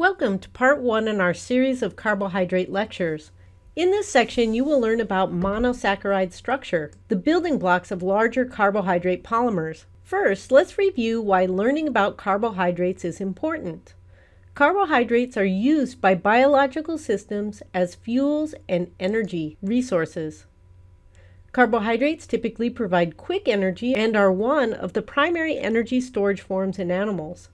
Welcome to part one in our series of carbohydrate lectures. In this section, you will learn about monosaccharide structure, the building blocks of larger carbohydrate polymers. First, let's review why learning about carbohydrates is important. Carbohydrates are used by biological systems as fuels and energy resources. Carbohydrates typically provide quick energy and are one of the primary energy storage forms in animals.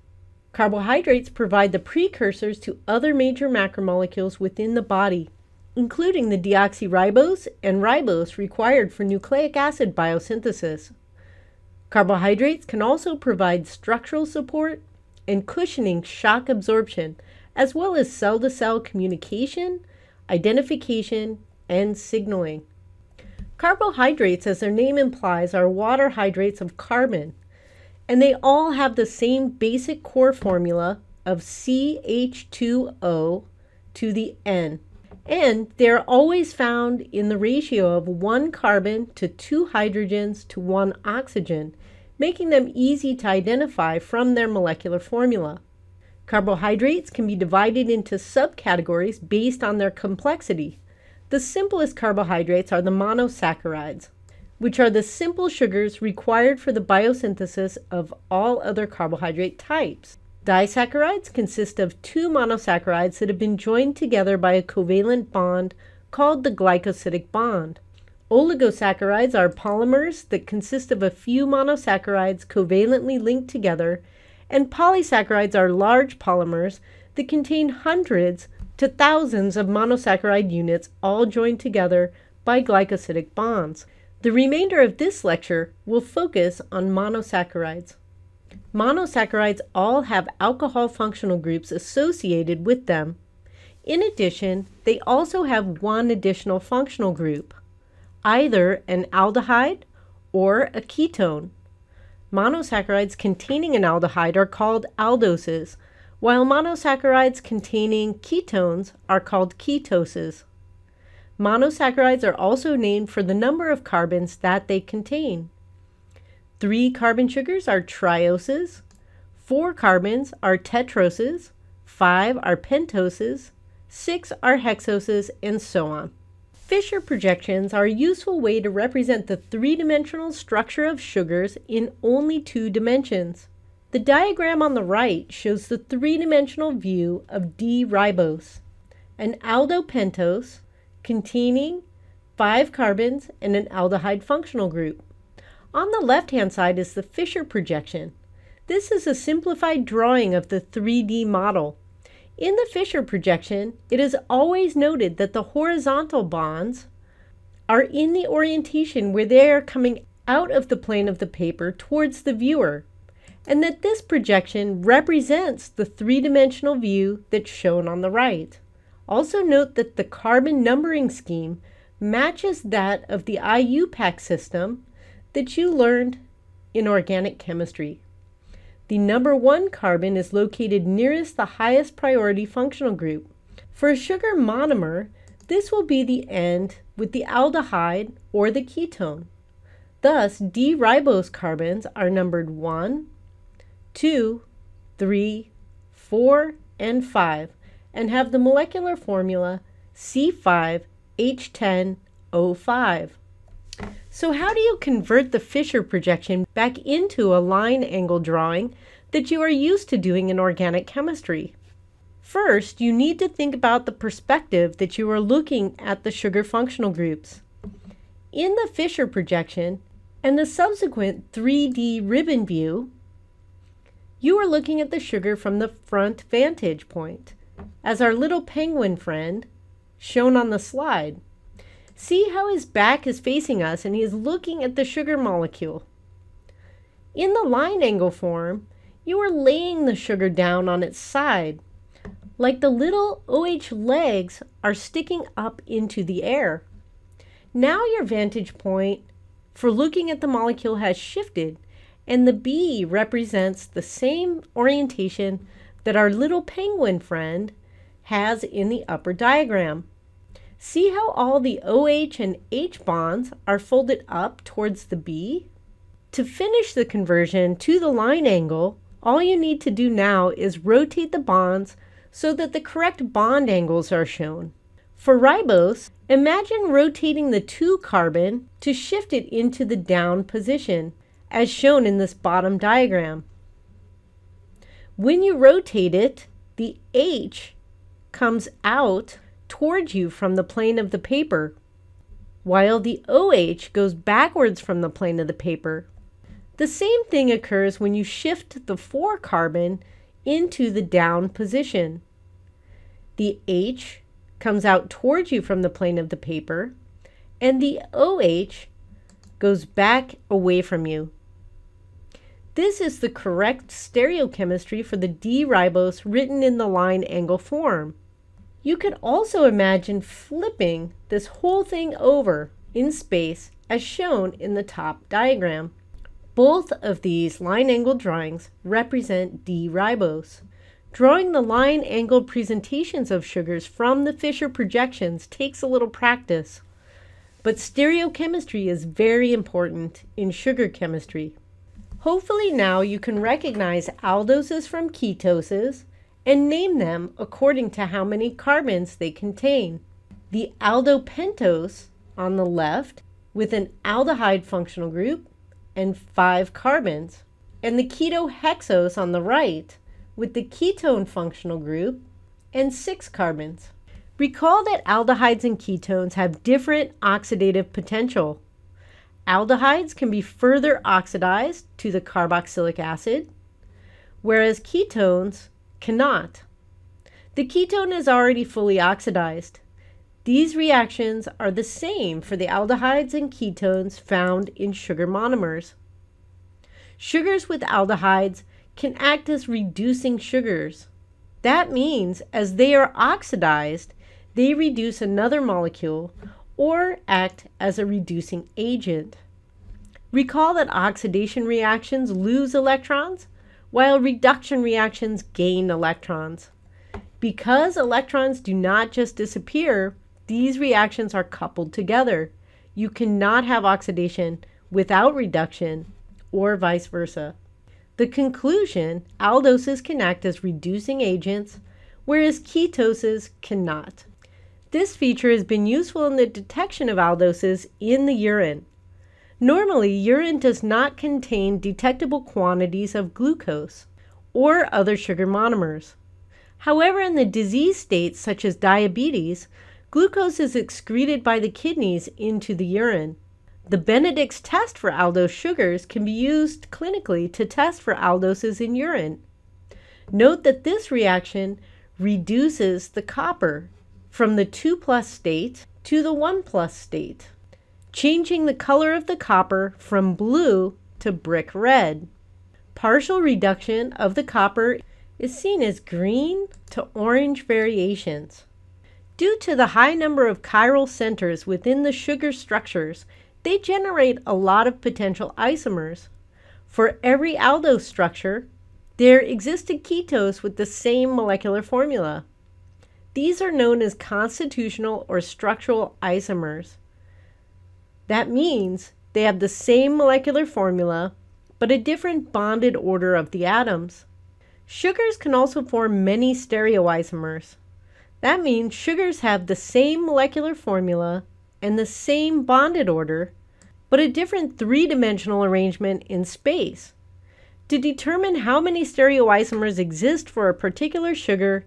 Carbohydrates provide the precursors to other major macromolecules within the body, including the deoxyribose and ribose required for nucleic acid biosynthesis. Carbohydrates can also provide structural support and cushioning shock absorption, as well as cell to cell communication, identification, and signaling. Carbohydrates, as their name implies, are water hydrates of carbon, and they all have the same basic core formula of CH2O to the N. And they're always found in the ratio of one carbon to two hydrogens to one oxygen, making them easy to identify from their molecular formula. Carbohydrates can be divided into subcategories based on their complexity. The simplest carbohydrates are the monosaccharides, which are the simple sugars required for the biosynthesis of all other carbohydrate types. Disaccharides consist of two monosaccharides that have been joined together by a covalent bond called the glycosidic bond. Oligosaccharides are polymers that consist of a few monosaccharides covalently linked together, and polysaccharides are large polymers that contain hundreds to thousands of monosaccharide units all joined together by glycosidic bonds. The remainder of this lecture will focus on monosaccharides. Monosaccharides all have alcohol functional groups associated with them. In addition, they also have one additional functional group, either an aldehyde or a ketone. Monosaccharides containing an aldehyde are called aldoses, while monosaccharides containing ketones are called ketoses. Monosaccharides are also named for the number of carbons that they contain. Three carbon sugars are trioses, four carbons are tetroses, five are pentoses, six are hexoses, and so on. Fischer projections are a useful way to represent the three-dimensional structure of sugars in only two dimensions. The diagram on the right shows the three-dimensional view of D-ribose, an aldopentose containing five carbons and an aldehyde functional group. On the left-hand side is the Fischer projection. This is a simplified drawing of the 3D model. In the Fischer projection, it is always noted that the horizontal bonds are in the orientation where they are coming out of the plane of the paper towards the viewer, and that this projection represents the three-dimensional view that's shown on the right. Also note that the carbon numbering scheme matches that of the IUPAC system that you learned in organic chemistry. The number one carbon is located nearest the highest priority functional group. For a sugar monomer, this will be the end with the aldehyde or the ketone. Thus, D-ribose carbons are numbered 1, 2, 3, 4, and 5, and have the molecular formula C5H10O5. So how do you convert the Fischer projection back into a line angle drawing that you are used to doing in organic chemistry? First, you need to think about the perspective that you are looking at the sugar functional groups. In the Fischer projection and the subsequent 3D ribbon view, you are looking at the sugar from the front vantage point as our little penguin friend shown on the slide. See how his back is facing us and he is looking at the sugar molecule. In the line angle form, you are laying the sugar down on its side, like the little OH legs are sticking up into the air. Now your vantage point for looking at the molecule has shifted, and the B represents the same orientation that our little penguin friend has in the upper diagram. See how all the OH and H bonds are folded up towards the B? To finish the conversion to the line angle, all you need to do now is rotate the bonds so that the correct bond angles are shown. For ribose, imagine rotating the 2 carbon to shift it into the down position, as shown in this bottom diagram. When you rotate it, the H comes out towards you from the plane of the paper, while the OH goes backwards from the plane of the paper. The same thing occurs when you shift the 4 carbon into the down position. The H comes out towards you from the plane of the paper, and the OH goes back away from you. This is the correct stereochemistry for the D-ribose written in the line angle form. You could also imagine flipping this whole thing over in space as shown in the top diagram. Both of these line angle drawings represent D-ribose. Drawing the line angle presentations of sugars from the Fischer projections takes a little practice, but stereochemistry is very important in sugar chemistry. Hopefully now you can recognize aldoses from ketoses and name them according to how many carbons they contain. The aldopentose on the left with an aldehyde functional group and five carbons, and the ketohexose on the right with the ketone functional group and six carbons. Recall that aldehydes and ketones have different oxidative potential. Aldehydes can be further oxidized to the carboxylic acid, whereas ketones cannot. The ketone is already fully oxidized. These reactions are the same for the aldehydes and ketones found in sugar monomers. Sugars with aldehydes can act as reducing sugars. That means as they are oxidized, they reduce another molecule or act as a reducing agent. Recall that oxidation reactions lose electrons, while reduction reactions gain electrons. Because electrons do not just disappear, these reactions are coupled together. You cannot have oxidation without reduction, or vice versa. The conclusion, aldoses can act as reducing agents, whereas ketoses cannot. This feature has been useful in the detection of aldoses in the urine. Normally, urine does not contain detectable quantities of glucose or other sugar monomers. However, in the disease states such as diabetes, glucose is excreted by the kidneys into the urine. The Benedict's test for aldose sugars can be used clinically to test for aldoses in urine. Note that this reaction reduces the copper from the 2 plus state to the 1 plus state, changing the color of the copper from blue to brick red. Partial reduction of the copper is seen as green to orange variations. Due to the high number of chiral centers within the sugar structures, they generate a lot of potential isomers. For every aldose structure, there exists a ketose with the same molecular formula. These are known as constitutional or structural isomers. That means they have the same molecular formula, but a different bonded order of the atoms. Sugars can also form many stereoisomers. That means sugars have the same molecular formula and the same bonded order, but a different three-dimensional arrangement in space. To determine how many stereoisomers exist for a particular sugar,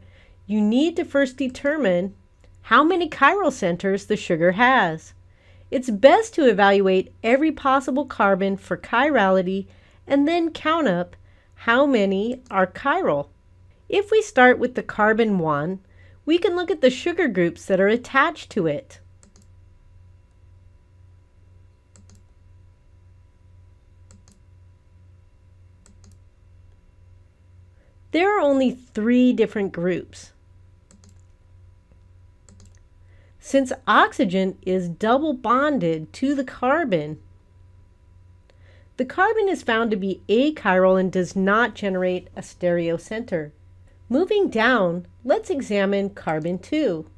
you need to first determine how many chiral centers the sugar has. It's best to evaluate every possible carbon for chirality and then count up how many are chiral. If we start with the carbon 1, we can look at the sugar groups that are attached to it. There are only three different groups. Since oxygen is double bonded to the carbon, the carbon is found to be achiral and does not generate a stereocenter. Moving down, let's examine carbon 2.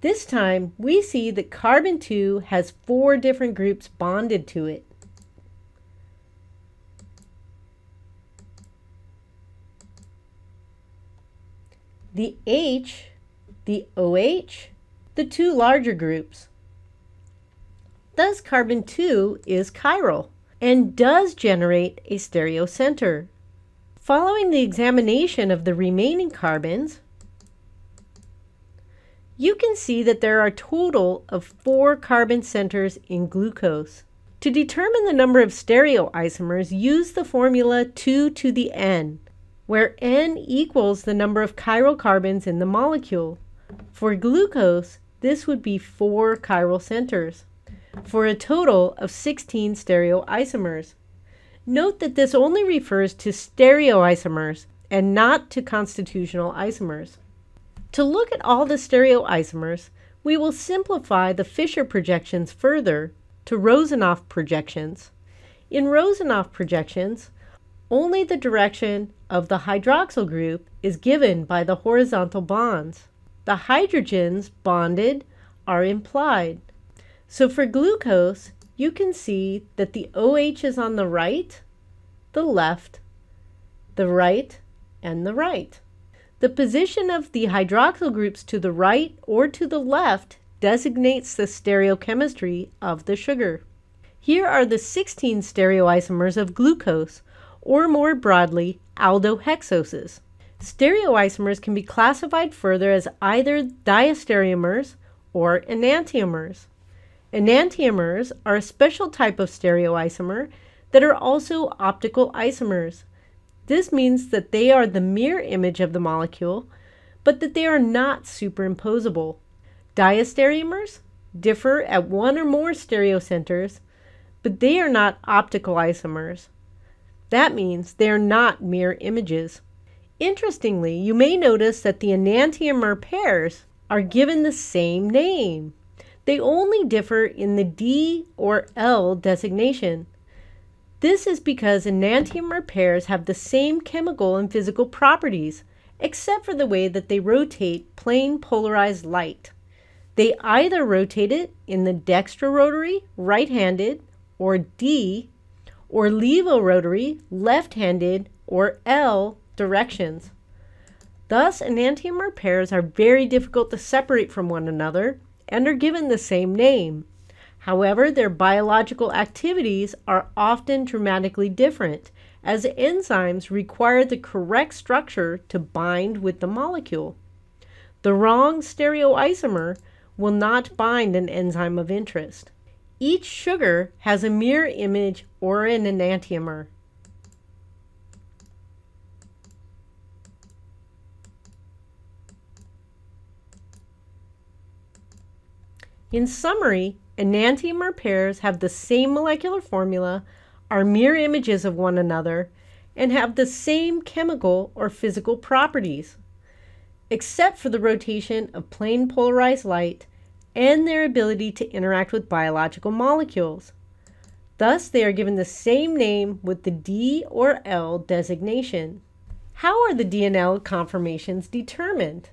This time, we see that carbon 2 has four different groups bonded to it. the H, the OH, the two larger groups. Thus, carbon 2 is chiral and does generate a stereocenter. Following the examination of the remaining carbons, you can see that there are a total of four carbon centers in glucose. To determine the number of stereoisomers, use the formula 2 to the n, where n equals the number of chiral carbons in the molecule. For glucose, this would be 4 chiral centers, for a total of 16 stereoisomers. Note that this only refers to stereoisomers and not to constitutional isomers. To look at all the stereoisomers, we will simplify the Fischer projections further to Rosanoff projections. In Rosanoff projections, only the direction of the hydroxyl group is given by the horizontal bonds. The hydrogens bonded are implied. So for glucose, you can see that the OH is on the right, the left, the right, and the right. The position of the hydroxyl groups to the right or to the left designates the stereochemistry of the sugar. Here are the 16 stereoisomers of glucose, or more broadly, aldohexoses. Stereoisomers can be classified further as either diastereomers or enantiomers. Enantiomers are a special type of stereoisomer that are also optical isomers. This means that they are the mirror image of the molecule, but that they are not superimposable. Diastereomers differ at one or more stereocenters, but they are not optical isomers. That means they are not mirror images. Interestingly, you may notice that the enantiomer pairs are given the same name. They only differ in the D or L designation. This is because enantiomer pairs have the same chemical and physical properties, except for the way that they rotate plane polarized light. They either rotate it in the dextrorotary, right-handed, or D, or levorotary, left-handed, or L directions. Thus, enantiomer pairs are very difficult to separate from one another and are given the same name. However, their biological activities are often dramatically different, as enzymes require the correct structure to bind with the molecule. The wrong stereoisomer will not bind an enzyme of interest. Each sugar has a mirror image or an enantiomer. In summary, enantiomer pairs have the same molecular formula, are mirror images of one another, and have the same chemical or physical properties, except for the rotation of plane polarized light and their ability to interact with biological molecules. Thus, they are given the same name with the D or L designation. How are the D and L conformations determined?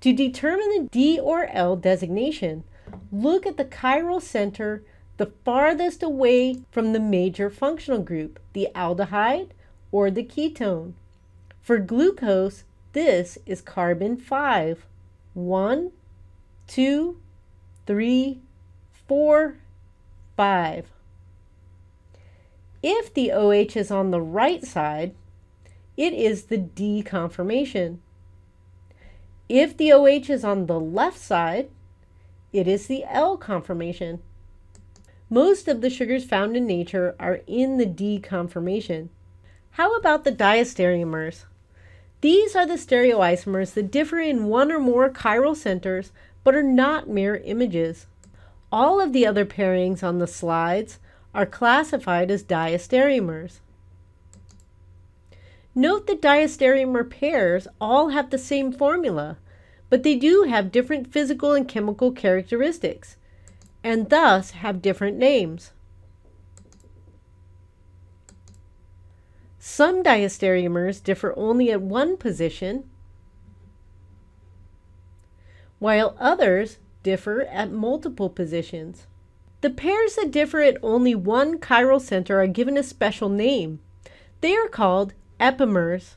To determine the D or L designation, look at the chiral center the farthest away from the major functional group, the aldehyde or the ketone. For glucose, this is carbon 5. 1, 2, 3, 4, 5. If the OH is on the right side, it is the D conformation. If the OH is on the left side, it is the L conformation. Most of the sugars found in nature are in the D conformation. How about the diastereomers? These are the stereoisomers that differ in one or more chiral centers but are not mirror images. All of the other pairings on the slides are classified as diastereomers. Note that diastereomer pairs all have the same formula, but they do have different physical and chemical characteristics, and thus have different names. Some diastereomers differ only at one position, while others differ at multiple positions. The pairs that differ at only one chiral center are given a special name. They are called epimers.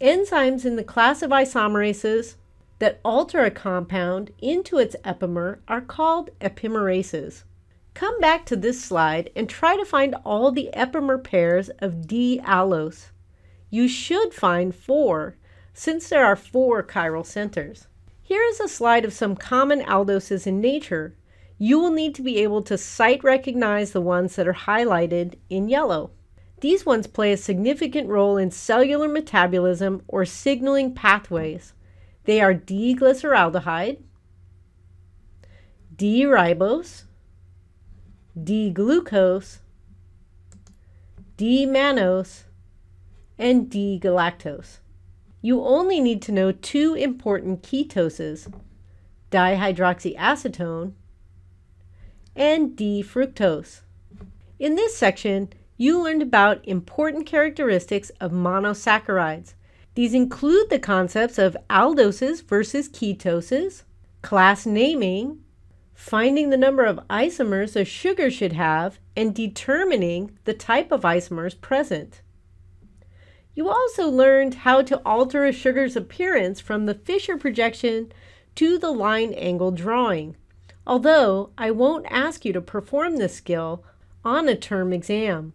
Enzymes in the class of isomerases that alter a compound into its epimer are called epimerases. Come back to this slide and try to find all the epimer pairs of D-allose. You should find four, since there are four chiral centers. Here is a slide of some common aldoses in nature. You will need to be able to sight recognize the ones that are highlighted in yellow. These ones play a significant role in cellular metabolism or signaling pathways. They are D-glyceraldehyde, D-ribose, D-glucose, D-mannose, and D-galactose. You only need to know two important ketoses, dihydroxyacetone and D-fructose. In this section, you learned about important characteristics of monosaccharides, these include the concepts of aldoses versus ketoses, class naming, finding the number of isomers a sugar should have, and determining the type of isomers present. You also learned how to alter a sugar's appearance from the Fischer projection to the line angle drawing, although I won't ask you to perform this skill on a term exam.